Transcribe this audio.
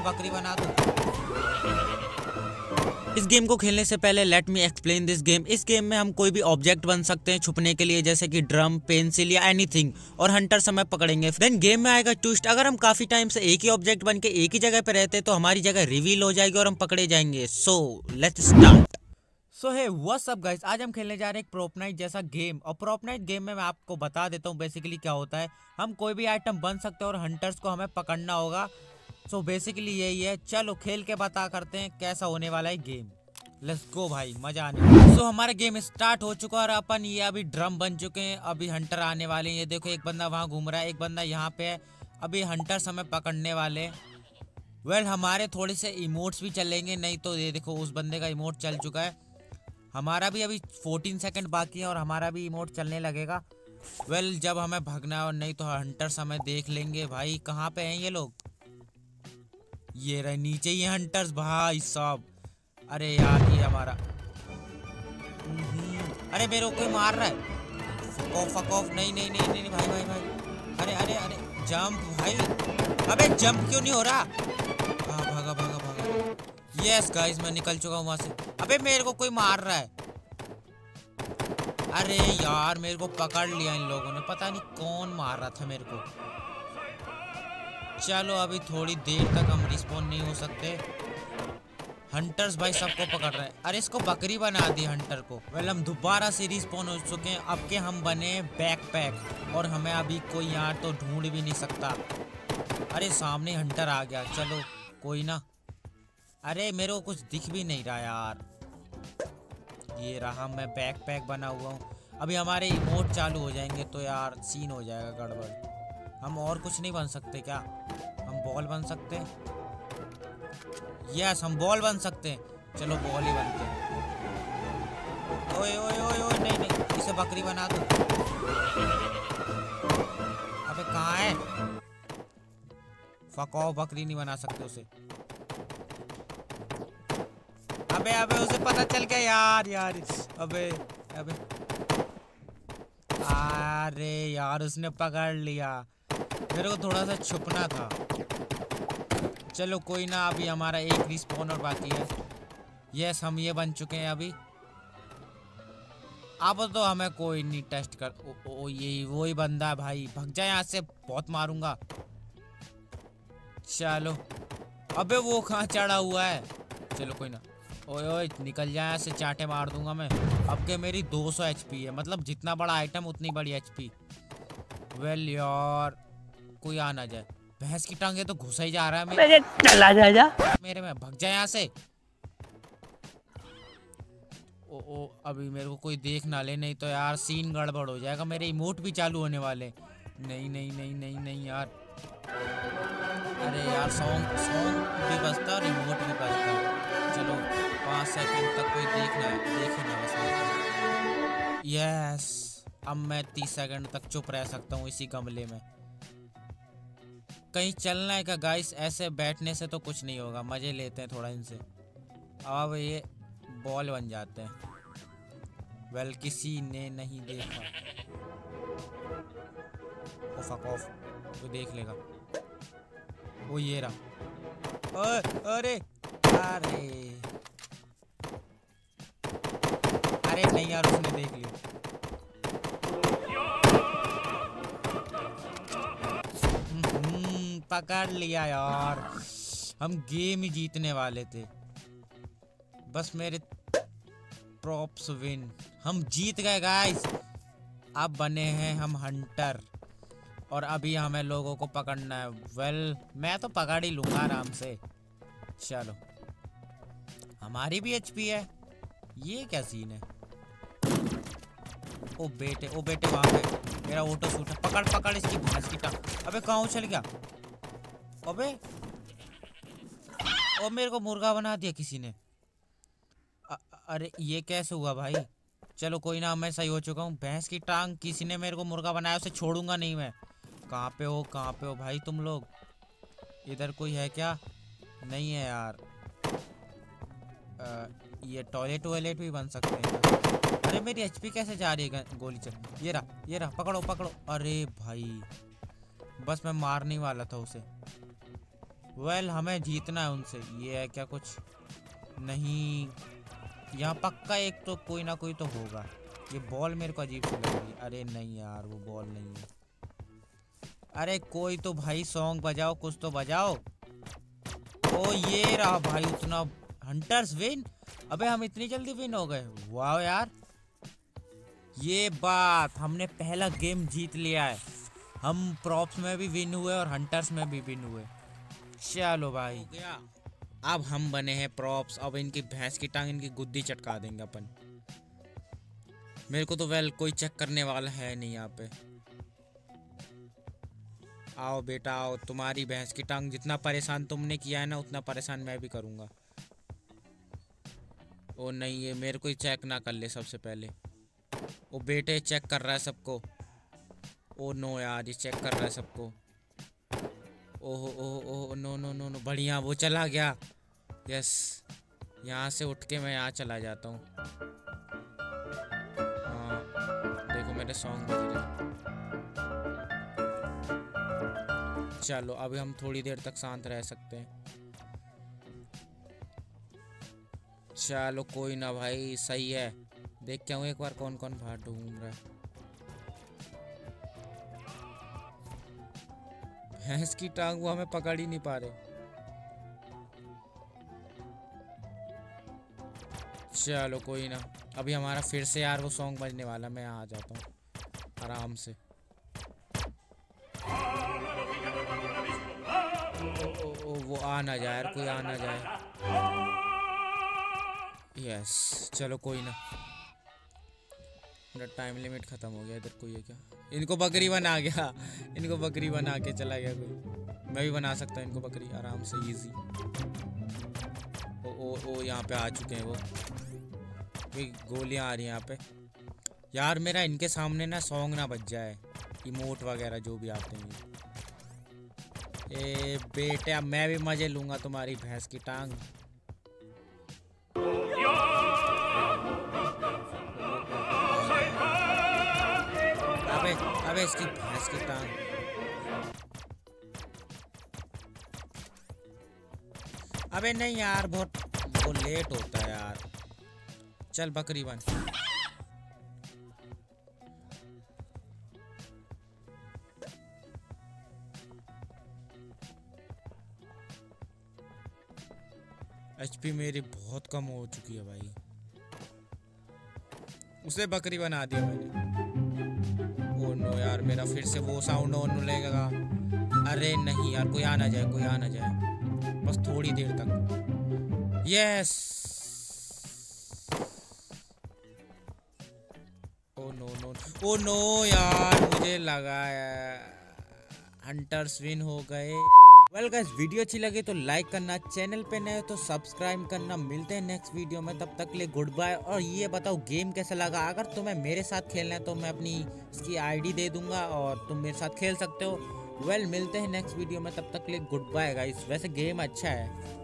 इसे बकरी बना दो। इस गेम को खेलने से पहले let me explain this game इस गेम में हम कोई भी ऑब्जेक्ट बन सकते हैं छुपने के लिए, जैसे कि ड्रम पेंसिल या एनीथिंग और हंटर समय पकड़ेंगे। देन गेम में आएगा ट्विस्ट अगर हम काफ़ी टाइम से एक ही ऑब्जेक्ट बन के एक ही जगह पे रहते तो हमारी जगह रिवील हो जाएगी और हम पकड़े जाएँगे। सो लेट्स स्टार्ट सो है व्हाट्स अप गाइस आज हम खेलने जा रहे हैं एक प्रोप नाइट जैसा गेम और प्रोपनाइट गेम में मैं आपको बता देता हूँ बेसिकली क्या होता है। हम कोई भी आइटम बन सकते हैं और हंटर्स को हमें पकड़ना होगा। सो so बेसिकली यही है। चलो खेल के बता करते हैं कैसा होने वाला है गेम लेट्स गो भाई मज़ा आने सो so, हमारा गेम स्टार्ट हो चुका है और अपन ये अभी ड्रम बन चुके हैं। अभी हंटर आने वाले हैं। ये देखो एक बंदा वहाँ घूम रहा है एक बंदा यहाँ पे है। अभी हंटर्स हमें पकड़ने वाले वेल well, हमारे थोड़े से इमोट्स भी चलेंगे नहीं तो ये देखो उस बंदे का इमोट चल चुका है। हमारा भी अभी फोर्टीन सेकेंड बाकी है और हमारा भी इमोट चलने लगेगा। वेल well, जब हमें भागना है और नहीं तो हंटर्स हमें देख लेंगे। भाई कहाँ पे हैं ये लोग? ये रहे नीचे ही हंटर्स भाई साहब। अरे यार, ये हमारा। अरे मेरे को कोई मार रहा है। फक फक ऑफ़ नहीं नहीं नहीं नहीं भाई भाई भाई। अरे अरे अरे जंप भाई। अबे जंप क्यों नहीं हो रहा? हाँ भागा भागा भागा। यस गाइस मैं निकल चुका हूँ वहाँ से। अबे मेरे को कोई मार रहा है। अरे यार, मेरे को पकड़ लिया इन लोगों ने। पता नहीं कौन मार रहा था मेरे को। चलो, अभी थोड़ी देर तक हम रिस्पॉन्ड नहीं हो सकते। हंटर्स भाई सबको पकड़ रहे हैं। अरे, इसको बकरी बना दी हंटर को। वेल हम दोबारा से रिस्पॉन हो चुके हैं। अब के हम बने बैक पैक और हमें अभी कोई यहाँ तो ढूंढ भी नहीं सकता। अरे, सामने हंटर आ गया। चलो, कोई ना। अरे, मेरे को कुछ दिख भी नहीं रहा यार। ये रहा, मैं बैक पैक बना हुआ हूँ। अभी हमारे इमोट चालू हो जाएँगे तो यार सीन हो जाएगा गड़बड़। हम और कुछ नहीं बन सकते क्या? हम बॉल बन सकते यस हम बॉल बन सकते चलो बॉल ही बनते हैं। ओए ओए ओए ओए, नहीं नहीं, इसे बकरी बना दो। अबे कहाँ है? फकाओ बकरी नहीं बना सकते उसे। अबे अबे, उसे पता चल गया यार यार अबे अबे। अरे यार, उसने पकड़ लिया। मेरे को थोड़ा सा छुपना था। चलो कोई ना अभी हमारा एक रिस्पॉनर बाकी है। यस हम ये बन चुके हैं अभी। अब तो हमें कोई नहीं टेस्ट कर ओ, ओ ये वही बंदा है भाई। भग जाए यहाँ से बहुत मारूँगा। चलो। अबे वो कहाँ चढ़ा हुआ है? चलो कोई ना। ओए ओए निकल जाए से चाटे मार दूँगा मैं। अब के मेरी 200 एचपी है। मतलब जितना बड़ा आइटम उतनी बड़ी एचपी वेल यार। कोई आ ना जाए। भैंस की टांगे तो घुसा ही जा रहा है मेरे। चला जा जा। मेरे में भग जाए यहाँ से। ओ ओ अभी मेरे को कोई देख ना ले नहीं तो यार सीन गड़बड़ हो जाएगा। मेरे इमोट भी चालू होने वाले। नहीं नहीं नहीं नहीं नहीं यार। अरे यार सॉन्ग सॉन्ग भी बजता और इमोट भी बजता। चलो पाँच सेकंड तक कोई देखना देखे ना बस यस अब मैं तीस सेकंड तक चुप रह सकता हूँ इसी गमले में। कहीं चलना है का गाइस ऐसे बैठने से तो कुछ नहीं होगा। मज़े लेते हैं थोड़ा इनसे। अब ये बॉल बन जाते हैं। वेल किसी ने नहीं देखा। ऑफ़ ऑफ़ तो देख लेगा। वो ये रहा। अरे! अरे! अरे, नहीं यार, उसने देख लिया। पकड़ लिया यार। हम गेम ही जीतने वाले थे। बस मेरे प्रॉप्स विन हम जीत गए गाइस अब बने हैं हम हंटर और अभी हमें लोगों को पकड़ना है। वेल मैं तो पकड़ ही लूँगा आराम से। चलो। हमारी भी एचपी है। ये क्या सीन है? ओ बेटे ओ बेटे, वहाँ पे मेरा ऑटो सूट है। पकड़ पकड़ इसकी, भैंस की टांग। अबे कहाँ उछल गया? अबे। और मेरे को मुर्गा बना दिया किसी ने। अ, अरे ये कैसे हुआ भाई? चलो कोई ना मैं सही हो चुका हूँ। भैंस की टांग किसी ने मेरे को मुर्गा बनाया उसे छोड़ूँगा नहीं मैं। कहाँ पे हो कहाँ पे हो भाई तुम लोग? इधर कोई है क्या? नहीं है यार। आ, ये टॉयलेट वॉयलेट भी बन सकते हैं। अरे मेरी एचपी कैसे जा रही है गोली चल। ये रहा ये रहा पकड़ो पकड़ो। अरे भाई बस मैं मारने वाला था उसे। वेल well, हमें जीतना है उनसे। ये है क्या कुछ? नहीं। यहाँ पक्का एक तो कोई ना कोई तो होगा। ये बॉल मेरे को अजीब सी लग। रही अरे नहीं यार वो बॉल नहीं है। अरे कोई तो भाई सॉन्ग बजाओ कुछ तो बजाओ। ओ ये रहा भाई उतना हंटर्स विन अबे हम इतनी जल्दी विन हो गए। वाह यार। ये बात हमने पहला गेम जीत लिया है। हम प्रॉप्स में भी विन हुए और हंटर्स में भी विन हुए। चलो भाई। अब हम बने हैं प्रॉप्स अब इनकी भैंस की टांग, इनकी गुद्दी चटका देंगे अपन। मेरे को तो वेल कोई चेक करने वाला है नहीं यहाँ पे। आओ बेटा, आओ। तुम्हारी भैंस की टांग, जितना परेशान तुमने किया है ना, उतना परेशान मैं भी करूँगा। ओ नहीं, ये मेरे को ही चेक ना कर ले सबसे पहले। वो बेटे चेक कर रहा है सबको। ओ नो यार, ये चेक कर रहा है सबको। ओहो ओहो ओहो, नो नो नो नो, बढ़िया, वो चला गया। यस, यहाँ से उठ के मैं यहाँ चला जाता हूँ। हाँ देखो मेरे सॉन्ग बज रहे चलो, अभी हम थोड़ी देर तक शांत रह सकते हैं। चलो, कोई ना भाई, सही है। देख के आऊँ एक बार कौन कौन बाहर ढूंढ रहा है। भैंस की टांग वो हमें पकड़ ही नहीं पा रहे। चलो कोई ना अभी हमारा फिर से यार वो सॉन्ग बजने वाला मैं आ जाता हूँ आराम से। ओ, ओ, वो आ ना जाए यार कोई आ ना जाए। यस चलो कोई ना। मेरा टाइम लिमिट ख़त्म हो गया इधर कोई है क्या? इनको बकरी बना गया। इनको बकरी बना के चला गया कोई। मैं भी बना सकता हूँ इनको बकरी, आराम से इजी ओ ओ ओ, यहाँ पे आ चुके हैं वो। गोलियाँ आ रही हैं यहाँ पे। यार, मेरा इनके सामने ना सॉन्ग ना बज जाए। इमोट वगैरह जो भी आते हैं। ए, बेटे मैं भी मज़े लूँगा तुम्हारी भैंस की टांग। अबे इसकी भैंस की टांग। अबे नहीं यार, बहुत वो लेट होता है यार। चल बकरी बन। एचपी मेरी बहुत कम हो चुकी है भाई। उसे बकरी बना दिया मैंने। नो यार, मेरा फिर से वो साउंड ऑन लगेगा। अरे नहीं यार, कोई आना जाए, कोई आना जाए। बस थोड़ी देर तक। Yes oh no no oh no यार, मुझे लगा हंटर्स विन हो गए। वेल गाइस वीडियो अच्छी लगी तो लाइक करना चैनल पे नए तो सब्सक्राइब करना। मिलते हैं नेक्स्ट वीडियो में, तब तक ले गुड बाय और ये बताओ गेम कैसा लगा? अगर तुम्हें मेरे साथ खेलना है तो मैं अपनी इसकी आईडी दे दूँगा और तुम मेरे साथ खेल सकते हो। वेल मिलते हैं नेक्स्ट वीडियो में, तब तक ले गुड बाय गाइस वैसे गेम अच्छा है।